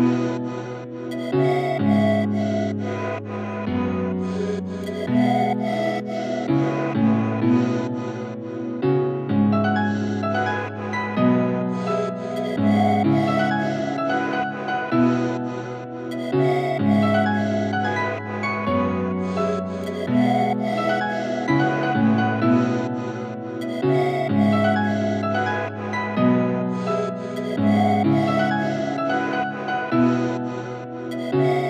Amen. Yeah.